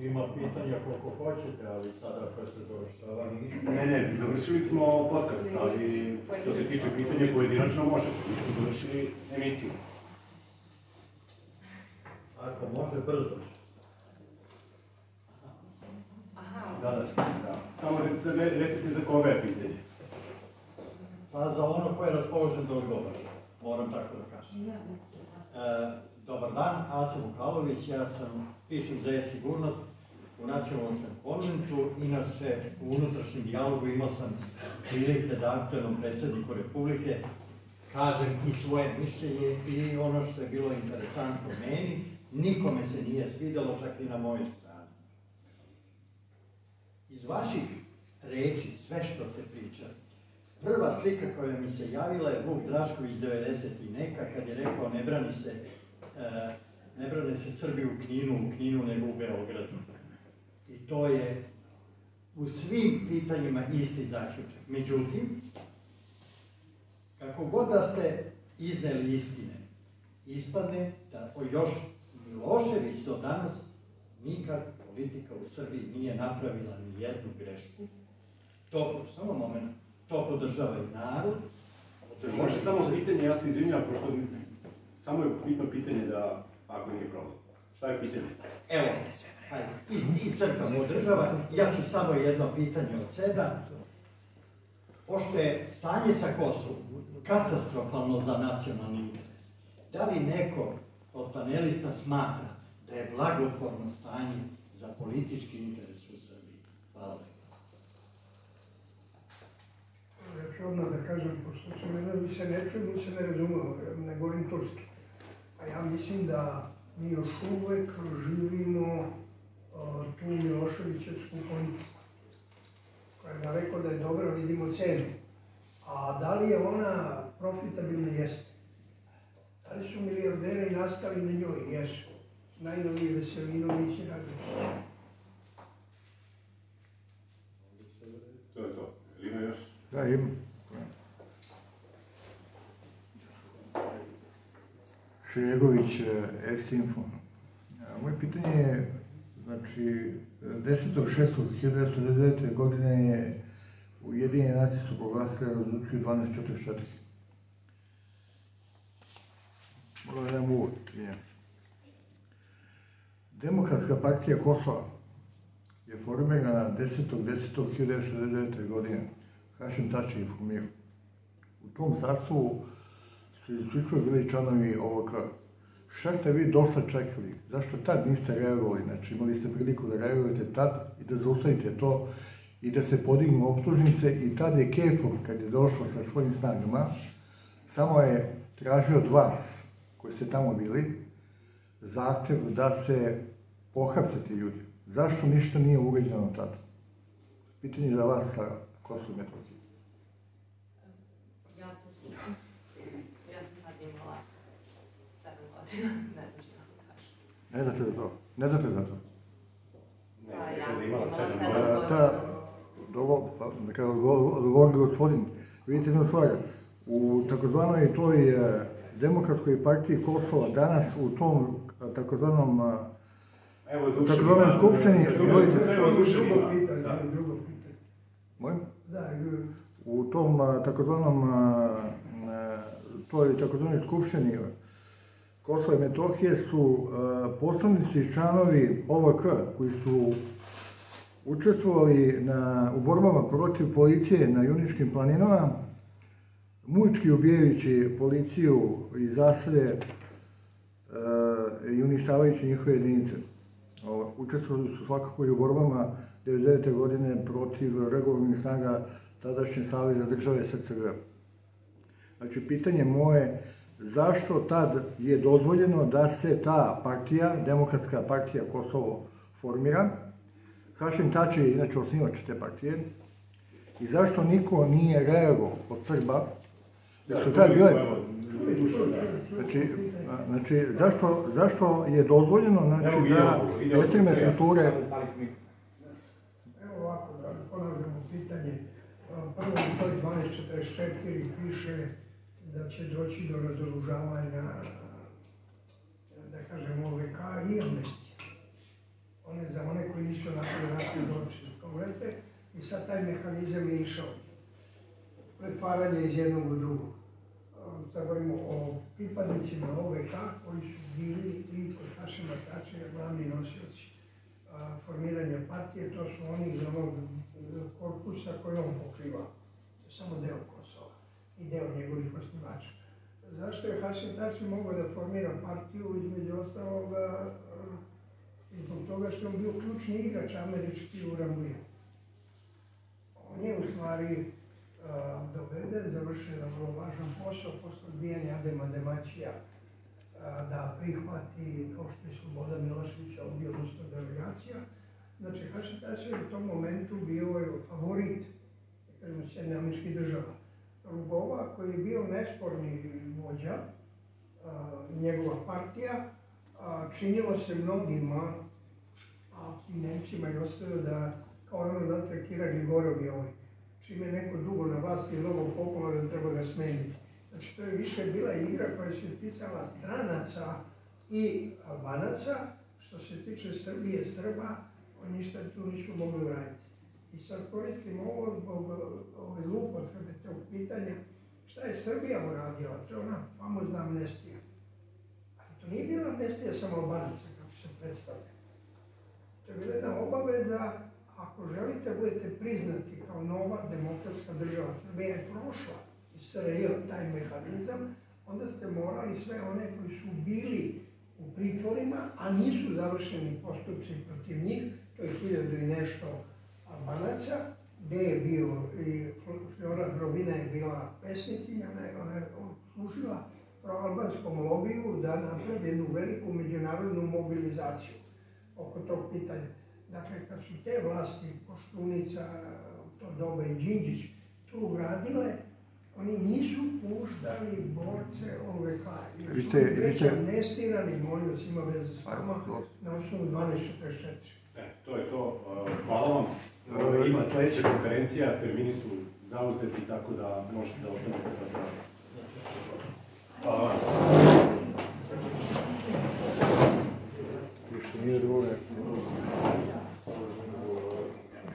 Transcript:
Ima pitanja koliko hoćete, ali sada kad se završava ništa. Ne, ne, završili smo podcast, ali što se tiče pitanja pojedinačno možete. Mi smo završili emisiju. Ako može, brzo. Aha, Da, da, da. Samo re- recite za koga je pitanje. Pa za ono ko je raspoložen da odgovori, moram tako da kažem. E, dobar dan, Aca Vukalović, ja sam, pišem za e-sigurnost, u nacionalnom sam konventu, inače u unutrašnjem dijalogu imao sam prilike da aktualnom predsjedniku Republike kažem i svoje mišljenje i ono što je bilo interesantno meni, nikome se nije svidjelo, čak i na mojoj strani. Iz vaših reči, sve što ste pričali, Prva slika koja mi se javila je Vuk Drašković 90 i neka kad je rekao ne brani se, e, ne brane se Srbi u Kninu, u Kninu nego u Beogradu. I to je u svim pitanjima isti zaključak. Međutim, kako god da ste izneli istine, ispadne da o još Milošević do danas nikad politika u Srbiji nije napravila ni jednu grešku. To, samo moment, to podržava i narod. podržava Može samo pitanje, ja se izvinjam, pošto samo je bitno pitanje da, ako nije problem. Šta je pitanje? Evo, hajde, i, i crkva podržava. Ja ću samo jedno pitanje od seda. Pošto je stanje sa Kosovom katastrofalno za nacionalni interes, da li neko od panelista smatra da je blagotvorno stanje za politički interes u Srbiji? Hvala. Ja odmah da kažem, pošto se mene više ne čujem, mi se ne razumemo, ne govorim turski. A ja mislim da mi još uvek živimo uh, tu Miloševićevsku politiku, koja je daleko da je dobra, vidimo cenu. A da li je ona profitabilna? Jeste. Da li su milijarderi nastali na njoj? Jesu. Najnoviji Veselinović i Radović. To je to. Ili ima još? Da, imam. Šegović, S-Info. Moje pitanje je, znači, 10.6.1999. godine je Ujedinjene nacije su proglasile rezoluciju 1244. Moram da dam uvod, se. Demokratska partija Kosova je formirana 10.10.1999. godine. Hašim Tači je informirao. U tom sastavu su isključivo bili članovi OVK. Šta ste vi dosta čekali? Zašto tad niste reagovali? Znači imali ste priliku da reagujete tad i da zaustavite to i da se podignu optužnice i tad je Kefor, kad je došao sa svojim snagama, samo je tražio od vas, koji ste tamo bili, zahtev da se pohapse ti ljudi. Zašto ništa nije uređeno tada? Pitanje za vas sa Kosovo i Metohije. ja sam ja sam tad imala sedam godina, ne znam šta da kažem. Ne znate za to? Ne znate za to? Ne, Pa, ja da sam imala imala sedam godina. Ta, dobro, pa, neka odgo- odgovori gospodin. Vidite jednu stvar, u takozvanoj toj e, demokratskoj partiji Kosova danas u tom e, takozvanom e, Evo, U duše takozvanoj ima- skupštini, Čuli ste izvolite. sve o duše Drugo pitanje, Da. drugo pitanje. moj, Da, i- u tom takozvanom toj takozvanoj skupštini Kosova i Metohije su poslanici članovi OVK koji su učestvovali na, u borbama protiv policije na Juničkim planinama, mučki ubijajući policiju i zasade i uništavajući njihove jedinice. Učestvovali su svakako i u borbama 99. godine protiv regularnih snaga tadašnje Savjeza države SCG. Znači, pitanje moje, zašto tad je dozvoljeno da se ta partija, Demokratska partija Kosovo, formira? Hašim Tači je inače osnivač te partije. I zašto niko nije reagovao od Srba? Jer su bile, Znači, a, znači zašto, zašto je dozvoljeno znači, da ekstremne strukture sam pali mikrofon. Evo ovako, da ponavljamo pitanje. A, Prvo u toj 1244 piše da će doći do razoružavanja, da kažem, OVK i amnestije. One za one koji strašne zločine kao lete i sad taj mehanizam je išao. Pretvaranje iz jednog u drugog. Sad govorimo o pripadnicima OVK koji su bili i kod Hašima Tačija glavni nosioci formiranja partije, to su oni iz onog korpusa koji on pokriva. To je samo deo Kosova i deo njegovih osnivača. Zašto je Hašim Tači mogao da formira partiju, između ostaloga, zbog toga što je on bio ključni igrač američki u Rambuju. On je u stvari doveden, završio jedan vrlo važan posao posle odbijanja Adema Demaćija da prihvati, kao što je Sloboda Miloševića odbio odnosno delegacija. Znači, Hašim Tači je u tom momentu bio je favorit, da kažemo, Sjedne američkih država. Rugova, koji je bio nesporni vođa, a, njegova partija, a, činilo se mnogima, a i Nemcima i ostalo da, kao ono, znate, Kira Grigorov je ovaj, čim je neko dugo na vlasti i mnogo popularan, treba ga smeniti. Znači, to je više bila igra koja se ticala stranaca i albanaca, što se tiče Srbije, Srba, oni ništa tu nisu mogli uraditi. I sad koristim ovo zbog ove lupotrebe tog pitanja, šta je Srbija uradila, to je ona famozna amnestija. Ali to nije bila amnestija samo albanaca, kako se predstavlja. To je bila jedna obaveza, ako želite budete priznati kao nova demokratska država, Srbija je prošla SRJ taj mehanizam, onda ste morali sve one koji su bili u pritvorima, a nisu završeni postupci protiv njih, to je hiljadu i nešto albanaca, gde je bio i Flora Grovina je bila pesnikinja, ne, ona je služila proalbanskom lobiju da napravi jednu veliku međunarodnu mobilizaciju oko tog pitanja. Dakle, kad su te vlasti, Koštunica, to doba i Đinđić, to uradile, Oni nisu puštali borce OVK, jer pa, vi ste, već ste... amnestirani, molim vas, ima vezu s vama, na osnovu 1244. E, to je to. E, e, hvala vam. Ima sledeća konferencija, termini su zauzeti, tako da možete da ostanete da se... Hvala vam. Još nije druga.